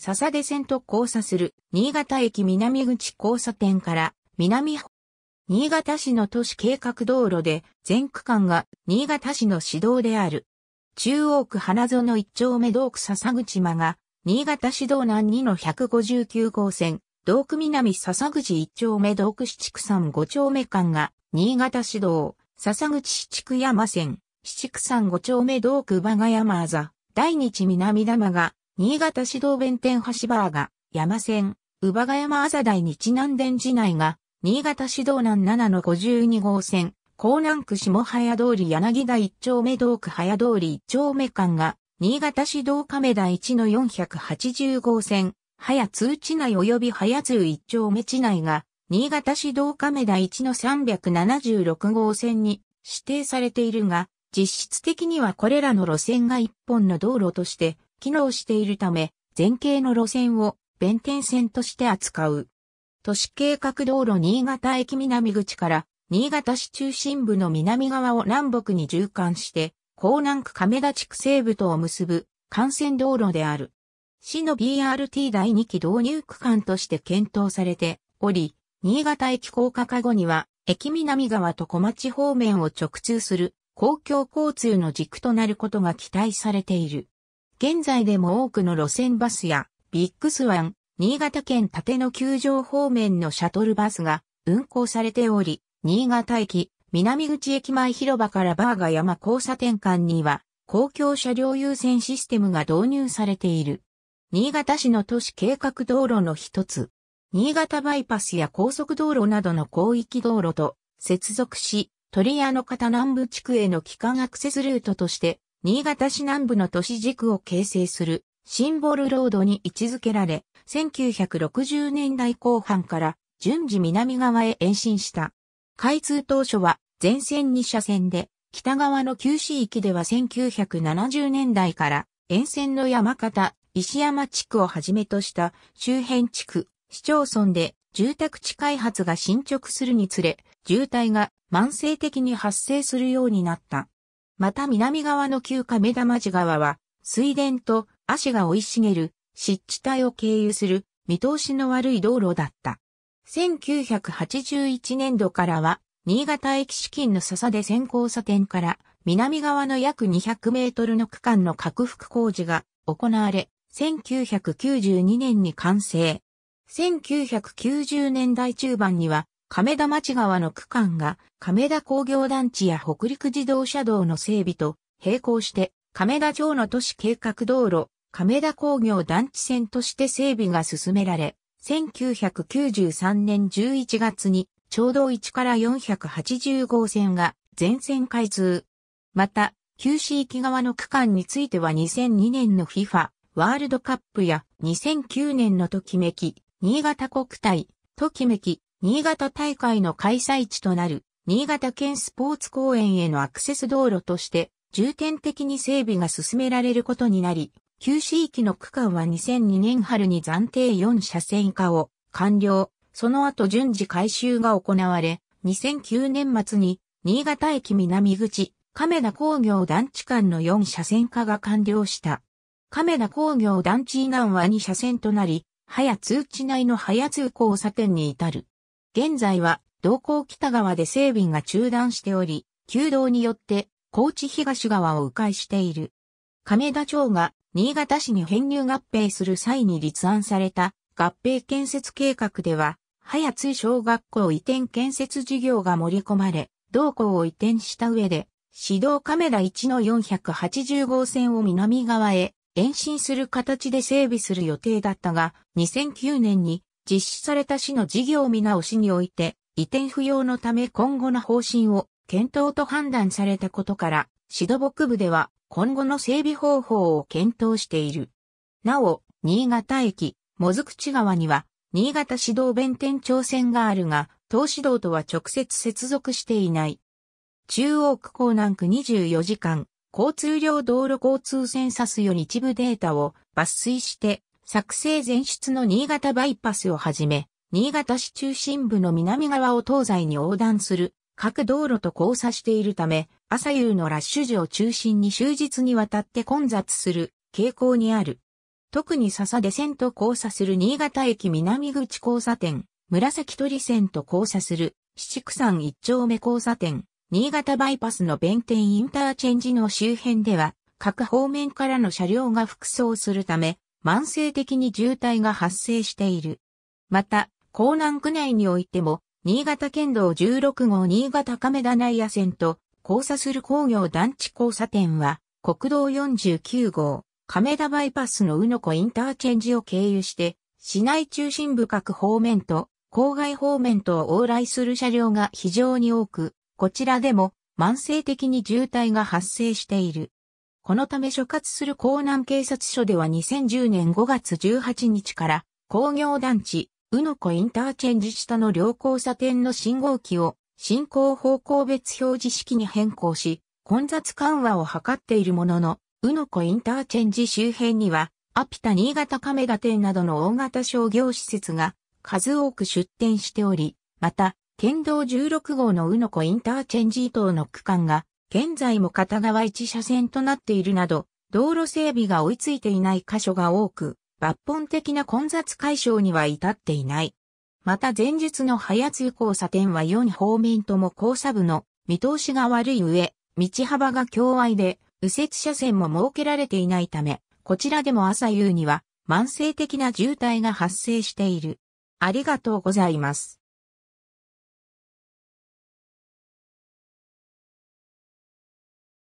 笹出線と交差する新潟駅南口交差点から南新潟市の都市計画道路で全区間が新潟市の市道である。中央区花園一丁目道区笹口間が新潟市道南2の159号線、道区南笹口一丁目道区七区山五丁目間が新潟市道、笹口七区山線、七区山五丁目道区馬ヶ山あざ、大日南玉が新潟市道弁天橋バーが、山線、乳母ヶ山朝大日南電寺内が、新潟市道南7の52号線、江南区下早通り柳田一丁目道区早通り一丁目間が、新潟市道亀田1の480号線、早通地内及び早通一丁目地内が、新潟市道亀田1の376号線に指定されているが、実質的にはこれらの路線が一本の道路として機能しているため、前景の路線を弁天線として扱う。都市計画道路新潟駅南口から新潟市中心部の南側を南北に縦貫して、江南区亀田地区西部とを結ぶ幹線道路である。市の BRT 第2期導入区間として検討されており、新潟駅高架化後には、駅南側と小町方面を直通する公共交通の軸となることが期待されている。現在でも多くの路線バスやビッグスワン、新潟県立野球場方面のシャトルバスが運行されており、新潟駅、南口駅前広場からバーガ山交差点間には公共車両優先システムが導入されている。新潟市の都市計画道路の一つ、新潟バイパスや高速道路などの広域道路と接続し、鳥屋の方南部地区への機関アクセスルートとして新潟市南部の都市軸を形成するシンボルロードに位置づけられ、1960年代後半から順次南側へ延伸した。開通当初は全線2車線で、北側の旧市域では1970年代から沿線の山形、石山地区をはじめとした周辺地区、市町村で住宅地開発が進捗するにつれ、渋滞が慢性的に発生するようになった。また南側の旧亀田町川は、水田と足が生い茂る湿地帯を経由する見通しの悪い道路だった。1981年度からは、新潟駅資金の笹で線交差点から南側の約200メートルの区間の拡幅工事が行われ、1992年に完成。1990年代中盤には亀田町川の区間が亀田工業団地や北陸自動車道の整備と並行して亀田町の都市計画道路、亀田工業団地線として整備が進められ、1993年11月にちょうど1から480号線が全線開通。また、旧市域側の区間については2002年の FIFA ワールドカップや2009年のときめき、新潟国体、ときめき、新潟大会の開催地となる新潟県スポーツ公園へのアクセス道路として重点的に整備が進められることになり、旧市域の区間は2002年春に暫定4車線化を完了。その後順次改修が行われ、2009年末に新潟駅南口、亀田工業団地間の4車線化が完了した。亀田工業団地以南は2車線となり、早通地内の早通交差点に至る。現在は、道高北側で整備が中断しており、旧道によって、高知東側を迂回している。亀田町が新潟市に編入合併する際に立案された合併建設計画では、早津小学校移転建設事業が盛り込まれ、同校を移転した上で、市道亀田1の480号線を南側へ延伸する形で整備する予定だったが、2009年に実施された市の事業見直しにおいて、移転不要のため今後の方針を検討と判断されたことから、市土木部では今後の整備方法を検討している。なお、新潟駅、もず口川には、新潟市道弁天町線があるが、東市道とは直接接続していない。中央区港南区24時間、交通量道路交通センサスより一部データを抜粋して作成前出の新潟バイパスをはじめ、新潟市中心部の南側を東西に横断する各道路と交差しているため、朝夕のラッシュ時を中心に終日にわたって混雑する傾向にある。特に笹出線と交差する新潟駅南口交差点、紫鳥線と交差する七区山一丁目交差点、新潟バイパスの弁天インターチェンジの周辺では、各方面からの車両が複走するため、慢性的に渋滞が発生している。また、江南区内においても、新潟県道16号新潟亀田内野線と交差する工業団地交差点は、国道49号、亀田バイパスのうのこインターチェンジを経由して、市内中心部各方面と郊外方面と往来する車両が非常に多く、こちらでも慢性的に渋滞が発生している。このため所轄する江南警察署では2010年5月18日から工業団地、うのこインターチェンジ下の両交差点の信号機を進行方向別表示式に変更し、混雑緩和を図っているものの、うのこインターチェンジ周辺には、アピタ新潟亀田店などの大型商業施設が数多く出店しており、また、県道16号のうのこインターチェンジ等の区間が、現在も片側1車線となっているなど、道路整備が追いついていない箇所が多く、抜本的な混雑解消には至っていない。また前日の早津交差点は4方面とも交差部の見通しが悪い上、道幅が狭隘で、右折車線も設けられていないため、こちらでも朝夕には慢性的な渋滞が発生している。ありがとうございます。